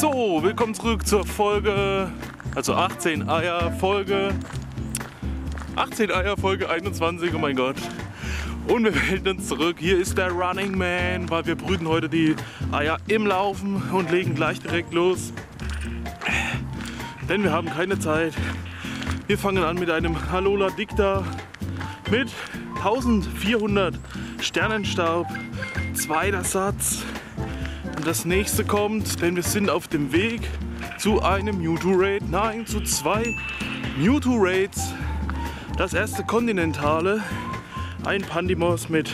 So, willkommen zurück zur Folge, also 18 Eier Folge, 18 Eier Folge 21, oh mein Gott. Und wir melden uns zurück. Hier ist der Running Man, weil wir brüten heute die Eier im Laufen und legen gleich direkt los. Denn wir haben keine Zeit. Wir fangen an mit einem Halola Dicta mit 1400 Sternenstaub, zweiter Satz. Und das nächste kommt, denn wir sind auf dem Weg zu einem Mewtwo Raid. Nein, zu zwei Mewtwo Raids. Das erste Kontinentale, ein Pandimos mit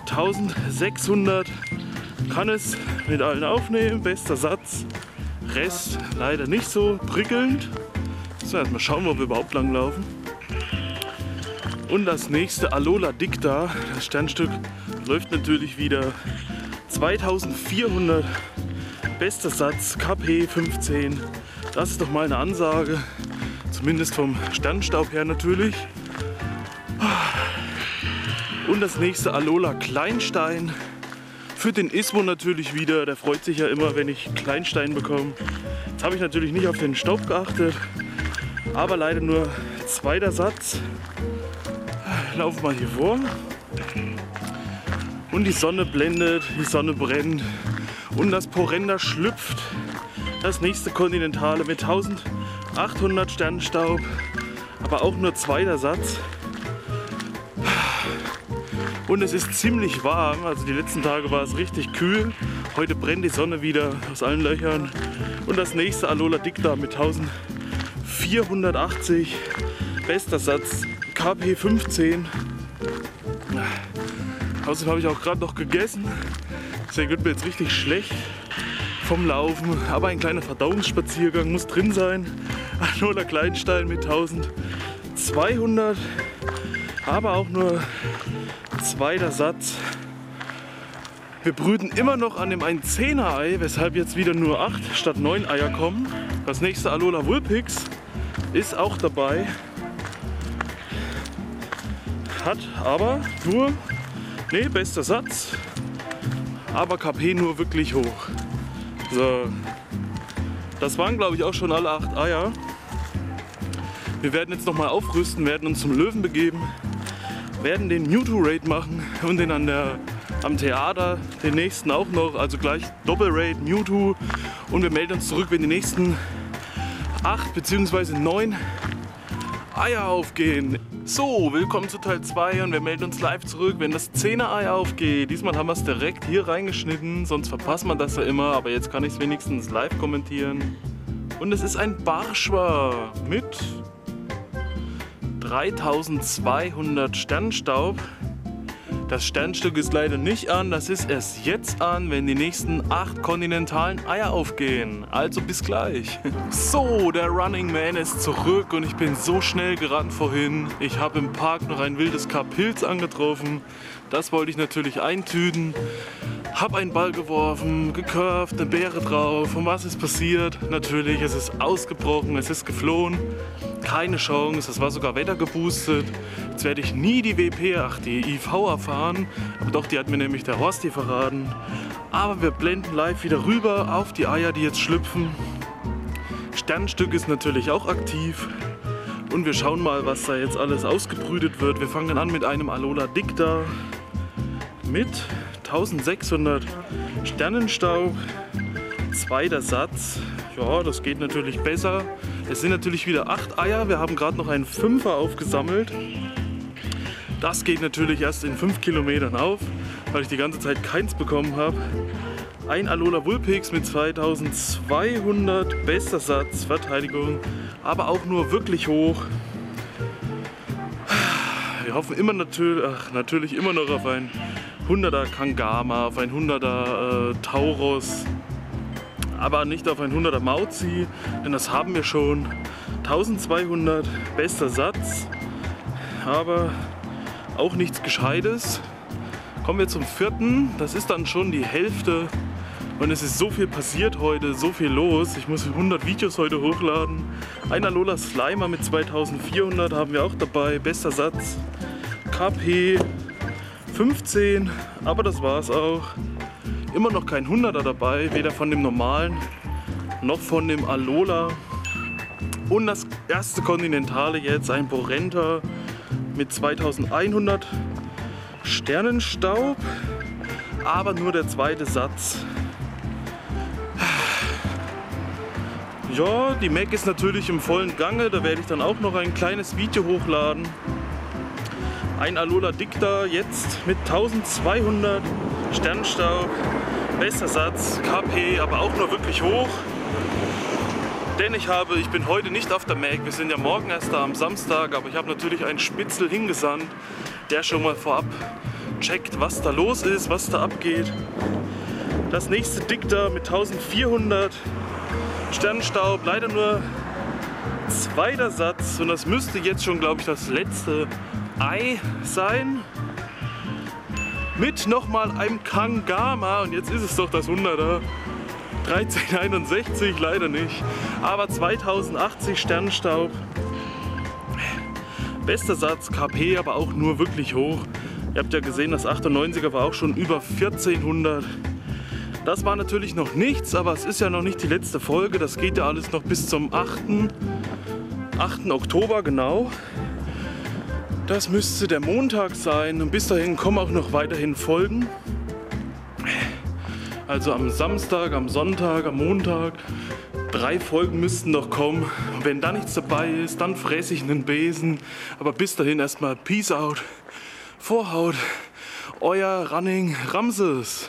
1600. Kann es mit allen aufnehmen, bester Satz. Rest leider nicht so prickelnd. So, erstmal schauen, wo wir überhaupt lang laufen. Und das nächste Alola Dicta, das Sternstück, läuft natürlich wieder 2400. Bester Satz, KP 15. Das ist doch mal eine Ansage. Zumindest vom Sternstaub her natürlich. Und das nächste Alola Kleinstein. Für den Ismo natürlich wieder. Der freut sich ja immer, wenn ich Kleinstein bekomme. Jetzt habe ich natürlich nicht auf den Staub geachtet. Aber leider nur zweiter Satz. Lauf mal hier vor. Und die Sonne blendet, die Sonne brennt und das Porenda schlüpft. Das nächste Kontinentale mit 1800 Sternenstaub, aber auch nur zweiter Satz. Und es ist ziemlich warm, also die letzten Tage war es richtig kühl. Heute brennt die Sonne wieder aus allen Löchern. Und das nächste Alola Dicta mit 1480. Bester Satz, KP 15. Außerdem habe ich auch gerade noch gegessen. Deswegen wird mir jetzt richtig schlecht vom Laufen. Aber ein kleiner Verdauungsspaziergang muss drin sein. Anola Kleinstein mit 1200. Aber auch nur zweiter Satz. Wir brüten immer noch an dem 1 10er Ei, weshalb jetzt wieder nur 8 statt 9 Eier kommen. Das nächste Alola Wulpix ist auch dabei. Hat aber nur Ne, bester Satz. Aber KP nur wirklich hoch. So. Das waren glaube ich auch schon alle acht Eier. Wir werden jetzt nochmal aufrüsten, werden uns zum Löwen begeben, werden den Mewtwo Raid machen und den an der, am Theater, den nächsten auch noch, also gleich Doppel Raid Mewtwo und wir melden uns zurück, wenn die nächsten acht bzw. neun Eier aufgehen. So, willkommen zu Teil 2 und wir melden uns live zurück, wenn das 10er Ei aufgeht. Diesmal haben wir es direkt hier reingeschnitten, sonst verpasst man das ja immer, aber jetzt kann ich es wenigstens live kommentieren. Und es ist ein Barschwa mit 3200 Sternstaub. Das Sternstück ist leider nicht an, das ist erst jetzt an, wenn die nächsten acht kontinentalen Eier aufgehen. Also bis gleich. So, der Running Man ist zurück und ich bin so schnell gerannt vorhin. Ich habe im Park noch ein wildes Kapilz angetroffen. Das wollte ich natürlich eintüten. Hab einen Ball geworfen, gecurved, eine Beere drauf. Und was ist passiert? Natürlich, es ist ausgebrochen, es ist geflohen. Keine Chance, es war sogar wettergeboostet. Jetzt werde ich nie die WP, ach die IV erfahren. Aber doch, die hat mir nämlich der Horsti verraten. Aber wir blenden live wieder rüber auf die Eier, die jetzt schlüpfen. Sternstück ist natürlich auch aktiv. Und wir schauen mal, was da jetzt alles ausgebrütet wird. Wir fangen an mit einem Alola Dicta mit 1600 Sternenstaub. Zweiter Satz. Ja, das geht natürlich besser. Es sind natürlich wieder 8 Eier. Wir haben gerade noch einen Fünfer aufgesammelt. Das geht natürlich erst in 5 Kilometern auf, weil ich die ganze Zeit keins bekommen habe. Ein Alola Vulpix mit 2200 bester Satz, Verteidigung, aber auch nur wirklich hoch. Wir hoffen immer natürlich, ach, natürlich immer noch auf ein 100er Kangama, auf ein 100er äh, Taurus, aber nicht auf ein 100er Mauzi, denn das haben wir schon. 1200, bester Satz, aber auch nichts Gescheites. Kommen wir zum vierten, das ist dann schon die Hälfte und es ist so viel passiert heute, so viel los. Ich muss 100 Videos heute hochladen. Einer Lola Slimer mit 2400 haben wir auch dabei, bester Satz. KP 15, aber das war es auch. Immer noch kein 100er dabei, weder von dem normalen noch von dem Alola. Und das erste Kontinentale jetzt, ein Porenta mit 2100 Sternenstaub, aber nur der zweite Satz. Ja, die Mac ist natürlich im vollen Gange, da werde ich dann auch noch ein kleines Video hochladen. Ein Alola Dicta jetzt mit 1200 Sternstaub, bester Satz, KP, aber auch nur wirklich hoch. Denn ich habe, ich bin heute nicht auf der Mac, wir sind ja morgen erst da am Samstag, aber ich habe natürlich einen Spitzel hingesandt, der schon mal vorab checkt, was da los ist, was da abgeht. Das nächste Dicta mit 1400 Sternstaub, leider nur zweiter Satz und das müsste jetzt schon, glaube ich, das letzte Ei sein. Mit nochmal einem Kangama und jetzt ist es doch das 100er. 1361 leider nicht, aber 2080 Sternstaub. Bester Satz, KP aber auch nur wirklich hoch. Ihr habt ja gesehen, das 98er war auch schon über 1400. Das war natürlich noch nichts, aber es ist ja noch nicht die letzte Folge. Das geht ja alles noch bis zum 8. 8. Oktober, genau. Das müsste der Montag sein und bis dahin kommen auch noch weiterhin Folgen. Also am Samstag, am Sonntag, am Montag. Drei Folgen müssten noch kommen. Wenn da nichts dabei ist, dann fresse ich einen Besen. Aber bis dahin erstmal Peace out. Vorhaut. Euer Running Ramses.